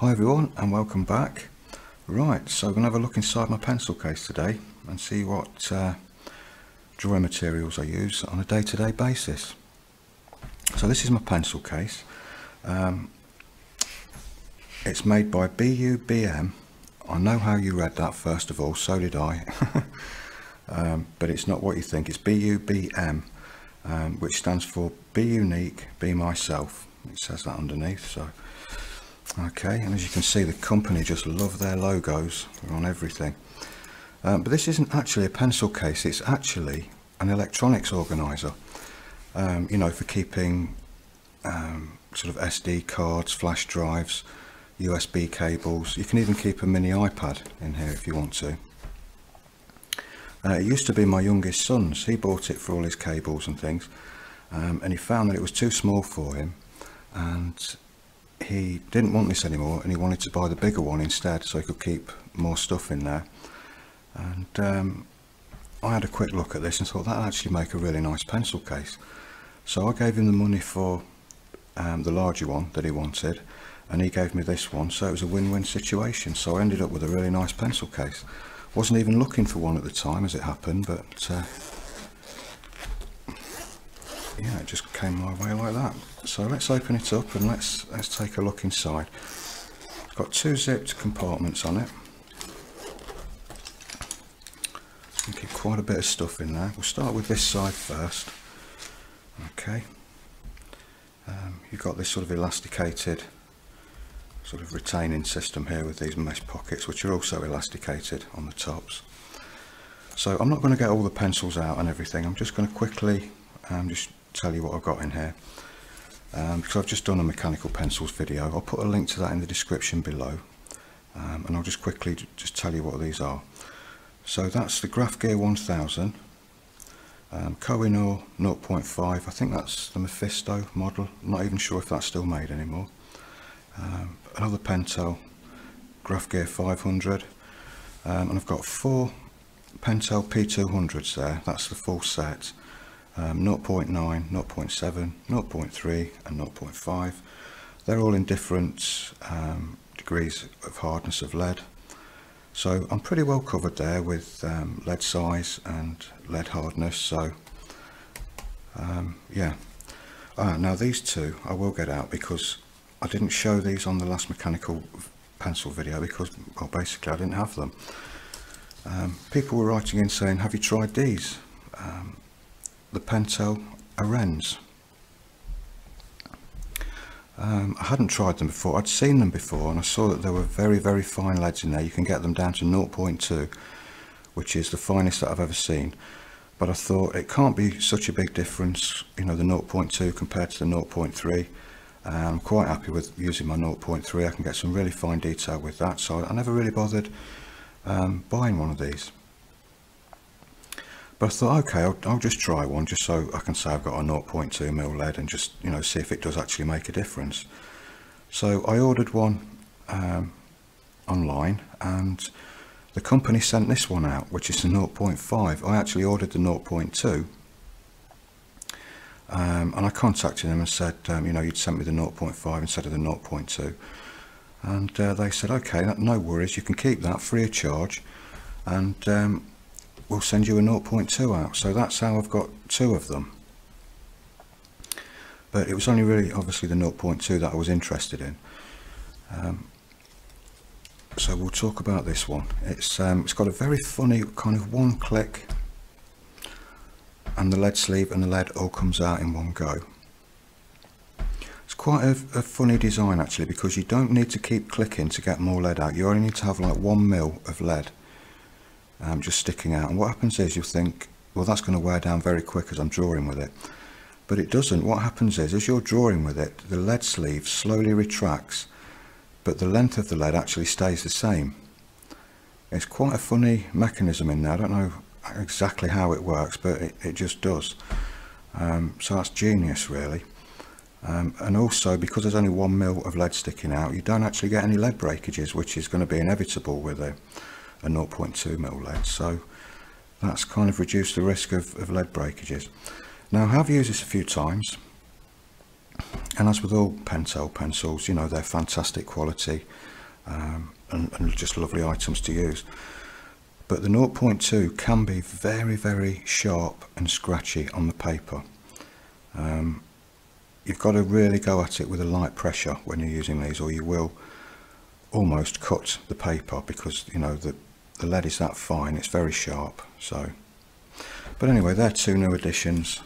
Hi everyone and welcome back. Right, so I'm going to have a look inside my pencil case today and see what uh, drawing materials I use on a day-to-day -day basis. So this is my pencil case. Um, it's made by BUBM. I know how you read that first of all, so did I. um, but it's not what you think. It's BUBM, um, which stands for Be Unique, Be Myself. It says that underneath. So okay and as you can see the company just love their logos. On everything. Um, but this isn't actually a pencil case. It's actually an electronics organizer um, you know for keeping um, sort of SD cards flash drives USB cables. You can even keep a mini iPad in here if you want to. Uh, it used to be my youngest son's. He bought it for all his cables and things um, and he found that it was too small for him and he didn't want this anymore and he wanted to buy the bigger one instead so he could keep more stuff in there. And um, I had a quick look at this and thought that actually make a really nice pencil case. So I gave him the money for um, the larger one that he wanted and he gave me this one. So it was a win-win situation. So I ended up with a really nice pencil case. Wasn't even looking for one at the time as it happened but uh, yeah it just came my way like that. So let's open it up and let's let's take a look inside. It's got two zipped compartments on it. Keep quite a bit of stuff in there. We'll start with this side first. Okay. Um, you've got this sort of elasticated sort of retaining system here with these mesh pockets which are also elasticated on the tops. So I'm not going to get all the pencils out and everything. I'm just going to quickly um, just tell you what I've got in here. Um, because I've just done a mechanical pencils video. I'll put a link to that in the description below. Um, and I'll just quickly just tell you what these are. So that's the Graphgear 1000 um, Kohinoor 0.5 I think that's the Mephisto model. I'm not even sure if that's still made anymore. Um, another Pentel Graphgear 500 um, and I've got four Pentel P200s there. That's the full set um, 0.9, 0.7, 0.3 and 0.5. They're all in different um, degrees of hardness of lead. So I'm pretty well covered there with um, lead size and lead hardness. So um, yeah. Ah, now these two I will get out because I didn't show these on the last mechanical pencil video because well basically I didn't have them. Um, people were writing in saying have you tried these? Um, the Pentel Orenz. Um, I hadn't tried them before, I'd seen them before and I saw that there were very very fine leads in there, you can get them down to 0.2 which is the finest that I've ever seen. But I thought it can't be such a big difference, you know the 0.2 compared to the 0.3 I'm quite happy with using my 0.3, I can get some really fine detail with that so I never really bothered um, buying one of these. But I thought, okay, I'll, I'll, just try one just so I can say I've got a 0.2 mil lead and just, you know, see if it does actually make a difference. So I ordered one um, online and the company sent this one out, which is the 0.5. I actually ordered the 0.2 um, and I contacted them and said, um, you know, you'd sent me the 0.5 instead of the 0.2. And uh, they said, okay, no worries, you can keep that free of charge. And um, we'll send you a 0.2 out. So that's how I've got two of them. But it was only really obviously the 0.2 that I was interested in. Um, so we'll talk about this one. It's um, it's got a very funny kind of one click and the lead sleeve and the lead all comes out in one go. It's quite a, a funny design actually because you don't need to keep clicking to get more lead out. You only need to have like one mil of lead um, just sticking out. And what happens is you'll think well that's going to wear down very quick as I'm drawing with it. But it doesn't. What happens is as you're drawing with it the lead sleeve slowly retracts but the length of the lead actually stays the same. It's quite a funny mechanism in there. I don't know exactly how it works but it, it just does. Um, so that's genius really. Um, and also because there's only one mil of lead sticking out you don't actually get any lead breakages which is going to be inevitable with a a 0.2 mil lead so that's kind of reduced the risk of, of lead breakages now I have used this a few times and as with all Pentel pencils, you know, they're fantastic quality um, and, and just lovely items to use. But the 0.2 can be very, very sharp and scratchy on the paper. Um, you've got to really go at it with a light pressure when you're using these or you will almost cut the paper because you know the, the lead is that fine it's very sharp so. But anyway they're two new additions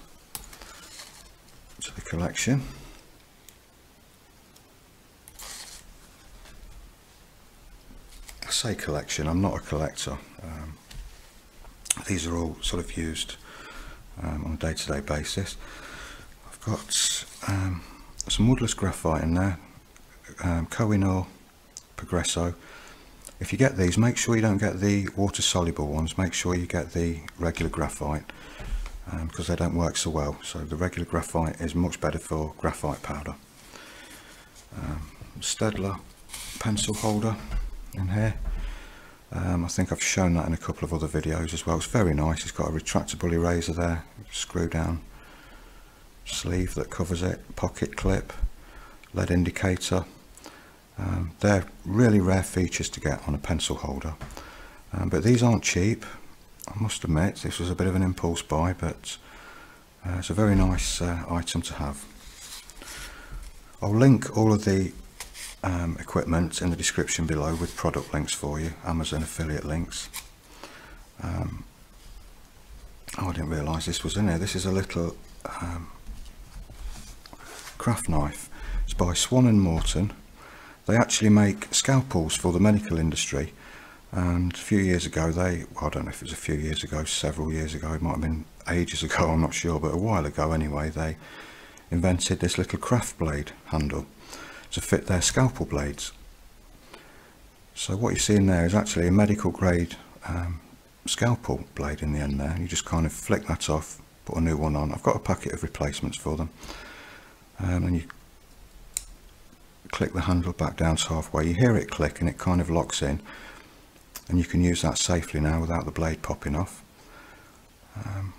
to the collection. I say collection I'm not a collector. Um, these are all sort of used um, on a day-to-day -day basis. I've got um, some woodless graphite in there um, Kohinoor Progresso. If you get these, make sure you don't get the water soluble ones. Make sure you get the regular graphite um, because they don't work so well. So the regular graphite is much better for graphite powder. Um, Staedtler pencil holder in here. Um, I think I've shown that in a couple of other videos as well. It's very nice. It's got a retractable eraser there, screw down sleeve that covers it, pocket clip, lead indicator, um, they're really rare features to get on a pencil holder, um, but these aren't cheap. I must admit, this was a bit of an impulse buy, but uh, it's a very nice uh, item to have. I'll link all of the um, equipment in the description below with product links for you, Amazon affiliate links. Um, oh, I didn't realise this was in here. This is a little um, craft knife. It's by Swan and Morton they actually make scalpels for the medical industry and a few years ago they well, I don't know if it was a few years ago several years ago it might have been ages ago I'm not sure but a while ago anyway they invented this little craft blade handle to fit their scalpel blades. So what you see in there is actually a medical grade um, scalpel blade in the end there. You just kind of flick that off put a new one on. I've got a packet of replacements for them. Um, and you click the handle back down to halfway. You hear it click and it kind of locks in. And you can use that safely now without the blade popping off. Um,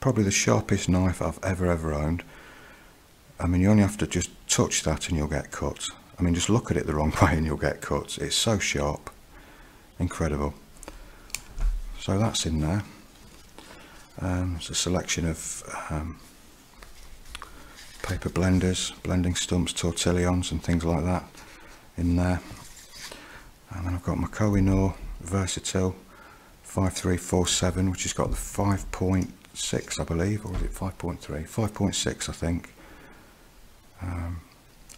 probably the sharpest knife I've ever ever owned. I mean you only have to just touch that and you'll get cut. I mean just look at it the wrong way and you'll get cut. It's so sharp. Incredible. So that's in there. Um, it's a selection of um, paper blenders, blending stumps, tortillons and things like that in there. And then I've got my Kohinoor Versatil 5347 which has got the 5.6 I believe or is it 5.3? 5.6 I think um,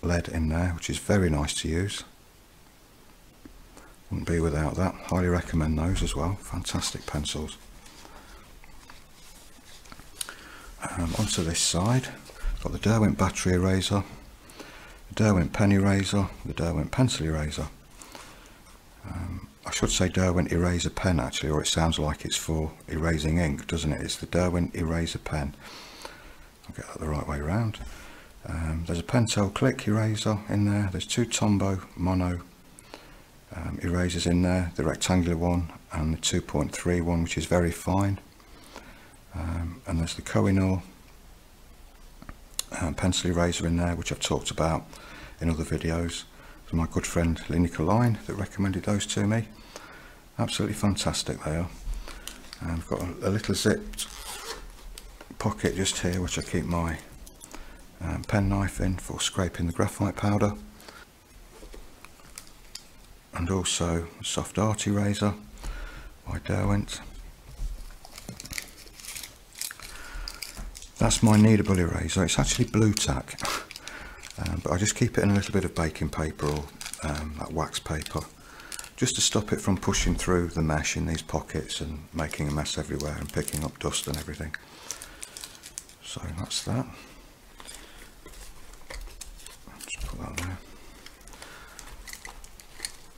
lead in there which is very nice to use. Wouldn't be without that. Highly recommend those as well. Fantastic pencils. Um, onto this side Got the Derwent battery eraser, the Derwent pen eraser, the Derwent pencil eraser. Um, I should say Derwent eraser pen actually, or it sounds like it's for erasing ink, doesn't it? It's the Derwent eraser pen. I'll get that the right way around. Um, there's a Pentel click eraser in there. There's two Tombow mono um, erasers in there, the rectangular one and the 2.3 one, which is very fine. Um, and there's the Kohinoor um, pencil eraser in there which I've talked about in other videos my good friend Linica Line that recommended those to me. Absolutely fantastic they are. And I've got a, a, little zipped pocket just here which I keep my um, pen knife in for scraping the graphite powder. And also a soft art eraser by Derwent That's my kneadable eraser. It's actually Blu Tack, um, but I just keep it in a little bit of baking paper or um, that wax paper, just to stop it from pushing through the mesh in these pockets and making a mess everywhere and picking up dust and everything. So that's that. Just put that there.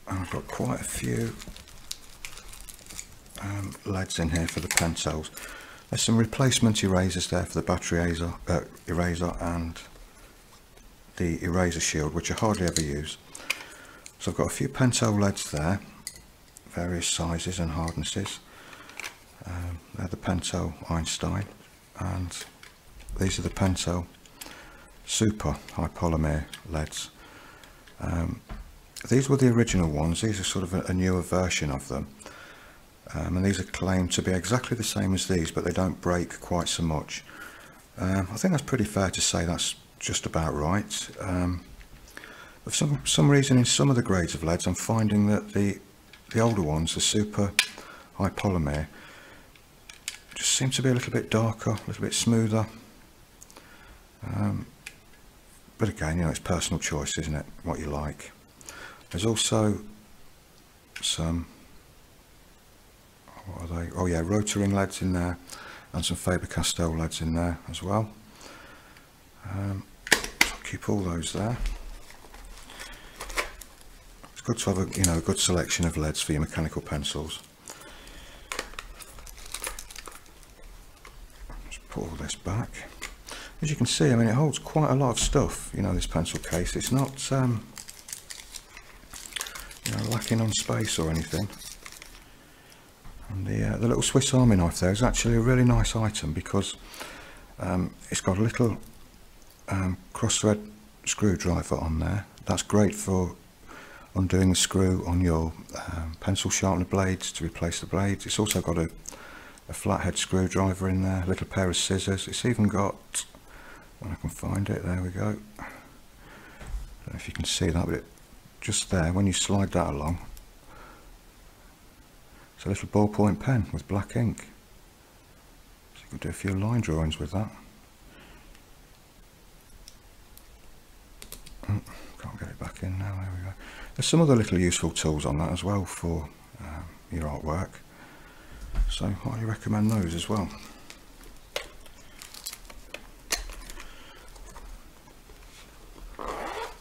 And I've got quite a few um, leads in here for the pencils. There's some replacement erasers there for the battery eraser, uh, eraser and the eraser shield, which I hardly ever use. So I've got a few Pentel leads there, various sizes and hardnesses. Um, they're the Pentel Ain Stein, and these are the Pentel super high polymer leads. Um, these were the original ones, these are sort of a, a newer version of them. Um, and these are claimed to be exactly the same as these, but they don't break quite so much. Um, I think that's pretty fair to say that's just about right. Um, for some, some reason in some of the grades of leads I'm finding that the, the older ones, the super high polymer, just seem to be a little bit darker, a little bit smoother. Um, but again, you know, it's personal choice, isn't it? What you like. There's also some, what are they? Oh yeah, Rotring leads in there and some Faber-Castell leads in there as well. Um, so keep all those there. It's good to have a, you know, a good selection of leads for your mechanical pencils. Just put all this back. As you can see, I mean, it holds quite a lot of stuff, you know, this pencil case. It's not, um, you know, lacking on space or anything. And the, uh, the little Swiss Army knife there is actually a really nice item because um, it's got a little um, cross thread screwdriver on there. That's great for undoing the screw on your um, pencil sharpener blades to replace the blades. It's also got a, a flathead screwdriver in there, a little pair of scissors. It's even got, when I can find it, there we go. I don't know if you can see that, but it, just there, when you slide that along, it's a little ballpoint pen with black ink. So you can do a few line drawings with that. Oh, can't get it back in now, there we go. There's some other little useful tools on that as well for um, your artwork. So I highly recommend those as well.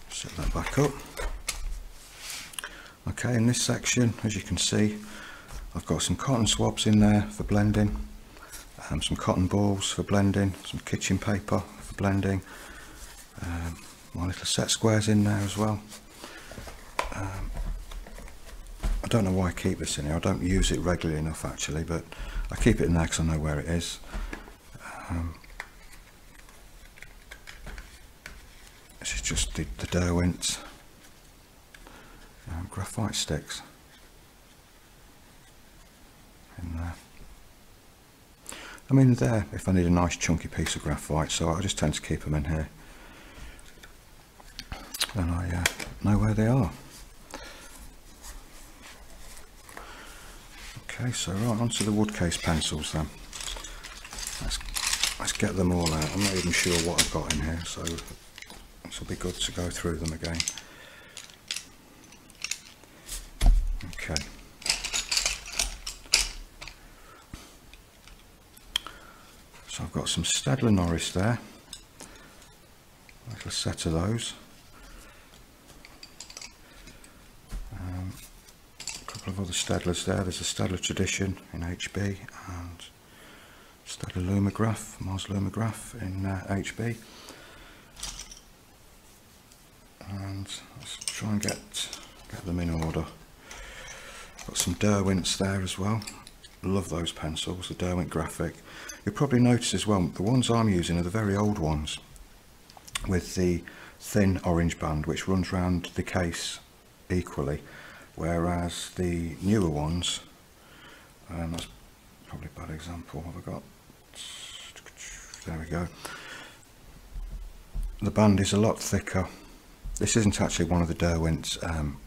Set that back up. Okay, in this section, as you can see, I've got some cotton swabs in there for blending, um, some cotton balls for blending, some kitchen paper for blending, um, my little set squares in there as well. Um, I don't know why I keep this in here, I don't use it regularly enough actually, but I keep it in there because I know where it is. Um, this is just the, the Derwent um, graphite sticks there. I mean there if I need a nice chunky piece of graphite so I just tend to keep them in here and I uh, know where they are. Okay so right onto the wood case pencils then. Let's, let's get them all out. I'm not even sure what I've got in here so this will be good to go through them again. Okay. I've got some Staedtler Noris there. A little set of those. Um, a couple of other Staedtlers there. There's a Staedtler Tradition in HB and Staedtler Lumograph, Mars Lumograph in uh, HB. And let's try and get get them in order. Got some Derwents there as well. Love those pencils, the Derwent Graphic. You'll probably notice as well, the ones I'm using are the very old ones with the thin orange band which runs around the case equally whereas the newer ones and that's probably a bad example. Have I got there we go. The band is a lot thicker. This isn't actually one of the Derwent's um,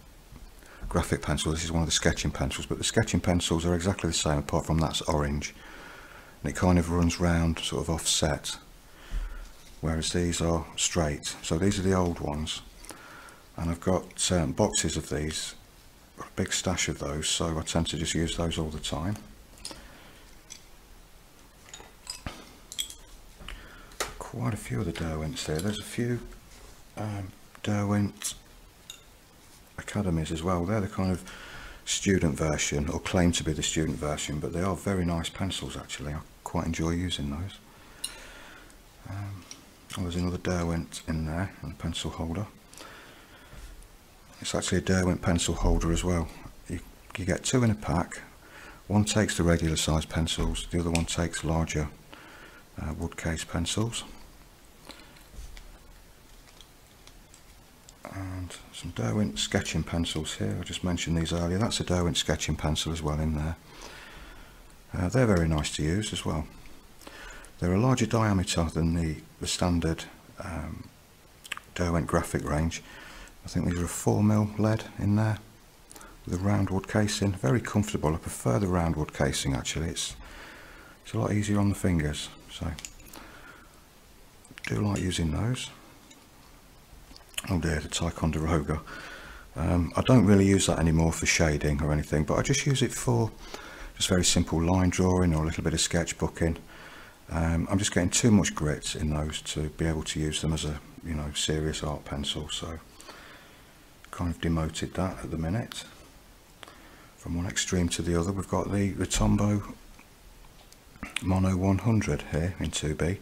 graphic pencil. This is one of the sketching pencils, but the sketching pencils are exactly the same apart from that's orange. And it kind of runs round, sort of offset. Whereas these are straight. So these are the old ones. And I've got um, boxes of these, a big stash of those, so I tend to just use those all the time. Quite a few of the Derwents there. There's a few um, academies as well. They're the kind of student version or claim to be the student version but they are very nice pencils actually. I quite enjoy using those. Um, oh, there's another Derwent in there and a pencil holder. It's actually a Derwent pencil holder as well. You, you get two in a pack. One takes the regular size pencils the other one takes larger uh, wood case pencils and some Derwent sketching pencils here. I just mentioned these earlier. That's a Derwent sketching pencil as well in there. Uh, they're very nice to use as well. They're a larger diameter than the, the standard um, Derwent graphic range. I think these are a 4mm lead in there with a roundwood casing. Very comfortable. I prefer the roundwood casing actually. It's, it's a lot easier on the fingers. So do like using those. Oh dear, the Ticonderoga. Um, I don't really use that anymore for shading or anything, but I just use it for just very simple line drawing or a little bit of sketchbooking. Um, I'm just getting too much grit in those to be able to use them as a you know serious art pencil, so kind of demoted that at the minute. From one extreme to the other, we've got the, Tombow Mono 100 here in 2B.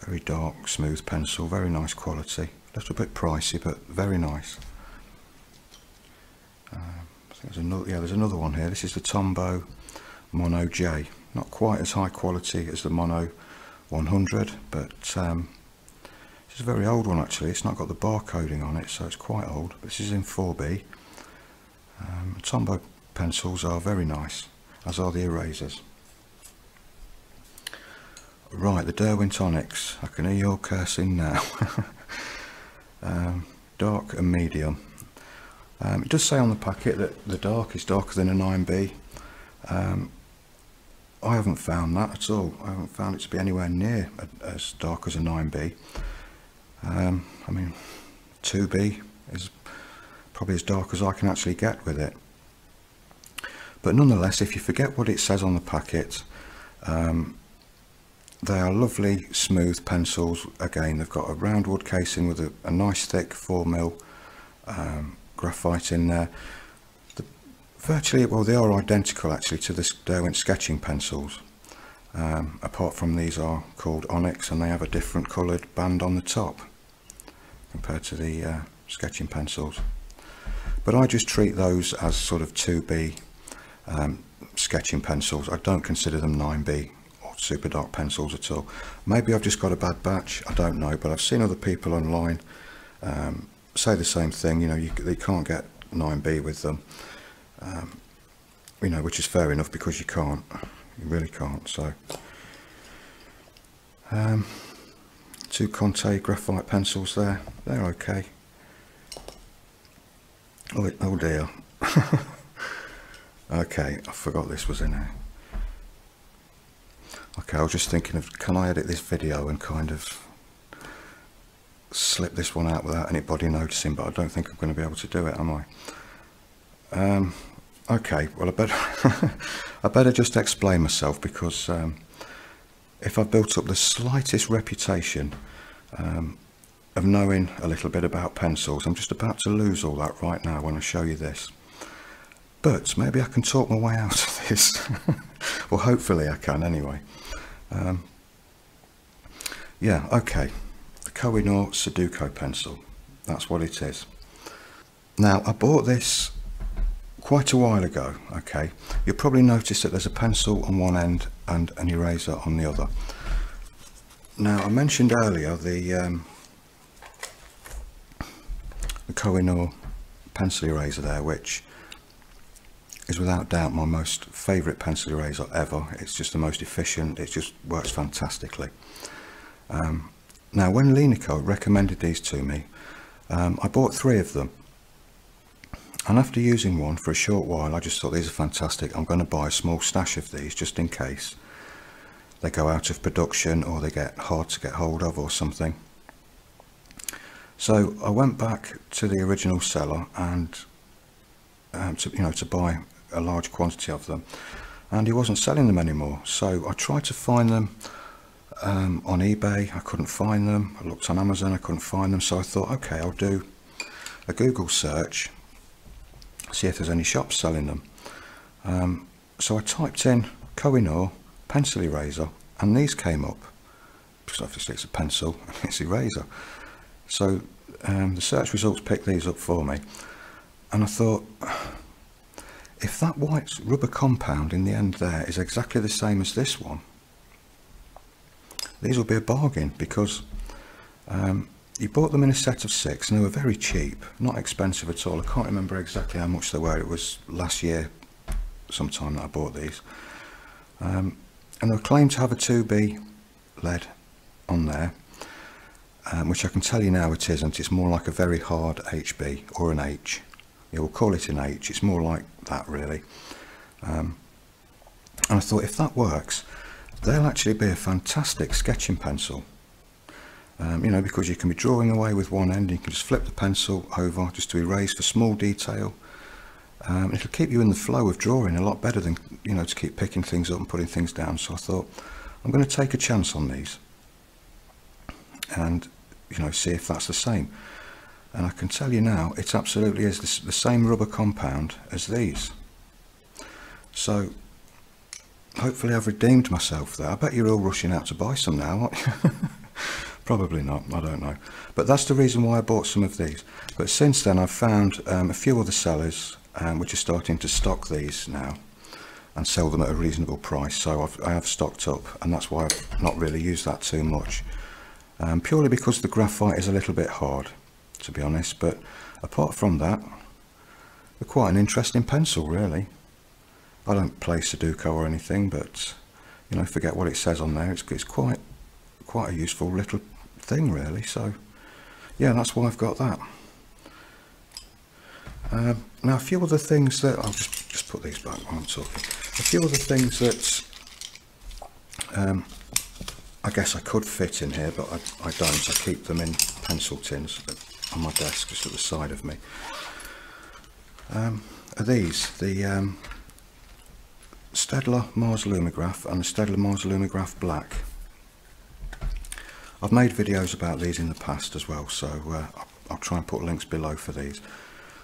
Very dark, smooth pencil, very nice quality. Little bit pricey, but very nice. Um, there's another, yeah, there's another one here. This is the Tombow Mono J. Not quite as high quality as the Mono 100, but um, this is a very old one actually. It's not got the barcoding on it, so it's quite old. This is in 4B. Um, Tombow pencils are very nice, as are the erasers. Right, the Derwent Onyx. I can hear your cursing now. um, dark and medium. Um, it does say on the packet that the dark is darker than a 9B. Um, I haven't found that at all. I haven't found it to be anywhere near as dark as a 9B. Um, I mean, 2B is probably as dark as I can actually get with it. But nonetheless, if you forget what it says on the packet, um, they are lovely smooth pencils. Again, they've got a round wood casing with a, a nice thick 4mm um, graphite in there. The, virtually, well, they are identical actually to the Derwent sketching pencils. Um, apart from these are called Onyx and they have a different coloured band on the top compared to the uh, sketching pencils. But I just treat those as sort of 2B um, sketching pencils. I don't consider them 9B super dark pencils at all. Maybe I've just got a bad batch, I don't know, but I've seen other people online um, say the same thing, you know, you, they can't get 9B with them, um, you know, which is fair enough because you can't, you really can't, so. Um, two Conte graphite pencils there, they're okay. Oh, oh dear. okay, I forgot this was in there. Okay, I was just thinking of, can I edit this video and kind of slip this one out without anybody noticing, but I don't think I'm going to be able to do it, am I? Um, okay, well I better, I better just explain myself because um, if I've built up the slightest reputation um, of knowing a little bit about pencils, I'm just about to lose all that right now when I show you this. But maybe I can talk my way out of this. well, hopefully I can anyway. Um, yeah, okay. The Kohinoor Sudoku pencil. That's what it is. Now, I bought this quite a while ago, okay. You'll probably notice that there's a pencil on one end and an eraser on the other. Now, I mentioned earlier the, um, the Kohinoor pencil eraser there, which is without doubt my most favourite pencil eraser ever. It's just the most efficient, it just works fantastically. Um, now when Linico recommended these to me, um, I bought three of them. And after using one for a short while, I just thought these are fantastic. I'm going to buy a small stash of these just in case they go out of production or they get hard to get hold of or something. So I went back to the original seller and um, to, you know, to buy a large quantity of them. And he wasn't selling them anymore. So I tried to find them um, on eBay. I couldn't find them. I looked on Amazon. I couldn't find them. So I thought okay I'll do a Google search see if there's any shops selling them. Um, so I typed in Kohinoor pencil eraser and these came up. Because obviously it's a pencil and it's eraser. So um, the search results picked these up for me. And I thought if that white rubber compound in the end there is exactly the same as this one, these will be a bargain because um, you bought them in a set of six and they were very cheap, not expensive at all. I can't remember exactly how much they were. It was last year sometime that I bought these. Um, and they were claimed to have a 2B lead on there, um, which I can tell you now it isn't. It's more like a very hard HB or an H. Yeah, we'll call it an H. It's more like that really. Um, and I thought if that works, they'll actually be a fantastic sketching pencil. Um, you know, because you can be drawing away with one end, you can just flip the pencil over just to erase for small detail. Um, it'll keep you in the flow of drawing a lot better than, you know, to keep picking things up and putting things down. So I thought, I'm going to take a chance on these and, you know, see if that's the same. And I can tell you now, it absolutely is the, same rubber compound as these. So hopefully I've redeemed myself there. I bet you're all rushing out to buy some now. Probably not, I don't know. But that's the reason why I bought some of these. But since then I've found um, a few other sellers um, which are starting to stock these now and sell them at a reasonable price. So I've, I have stocked up and that's why I've not really used that too much. Um, purely because the graphite is a little bit hard, to be honest. But apart from that, they're quite an interesting pencil, really. I don't play Sudoku or anything, but you know, forget what it says on there. It's, it's quite quite a useful little thing really so yeah that's why I've got that uh, now a few other things that I'll just just put these back while I'm talking a few other things that um, I guess I could fit in here but I, I don't I keep them in pencil tins on my desk just at the side of me um, are these the um, Staedtler Mars Lumograph and the Staedtler Mars Lumograph Black I've made videos about these in the past as well, so uh, I'll try and put links below for these.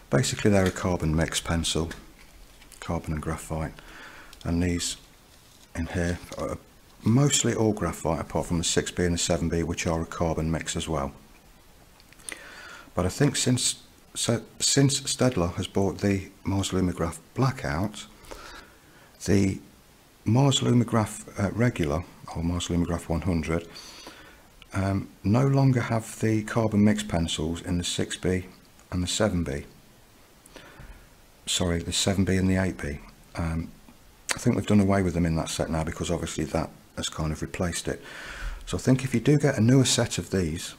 Basically they're a carbon mix pencil, carbon and graphite, and these in here are mostly all graphite apart from the 6B and the 7B which are a carbon mix as well. But I think since since Staedtler has bought the Mars Lumograph Blackout, the Mars Lumograph uh, Regular or Mars Lumograph 100 um, no longer have the carbon mix pencils in the 6B and the 7B. Sorry, the 7B and the 8B. Um, I think they've done away with them in that set now because obviously that has kind of replaced it. So I think if you do get a newer set of these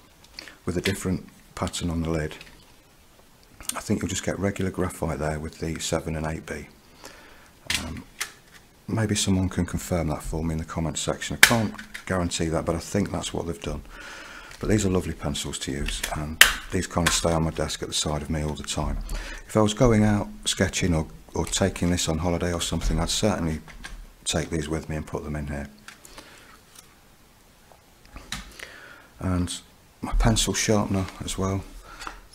with a different pattern on the lid, I think you'll just get regular graphite there with the 7 and 8B. Um, maybe someone can confirm that for me in the comments section. I can't guarantee that, but I think that's what they've done. But these are lovely pencils to use, and these kind of stay on my desk at the side of me all the time. If I was going out sketching or, or taking this on holiday or something, I'd certainly take these with me and put them in here. And my pencil sharpener as well,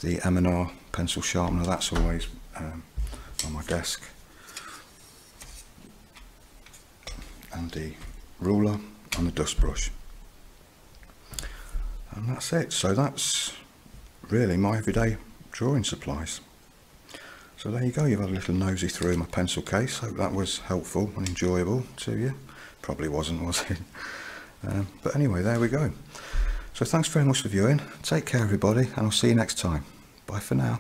the M&R pencil sharpener, that's always um, on my desk. And the ruler and the dust brush and that's it. So that's really my everyday drawing supplies. So there you go. You've had a little nosy through my pencil case. Hope that was helpful and enjoyable to you. Probably wasn't was it? Um, but anyway there we go so thanks very much for viewing. Take care everybody and I'll see you next time. Bye for now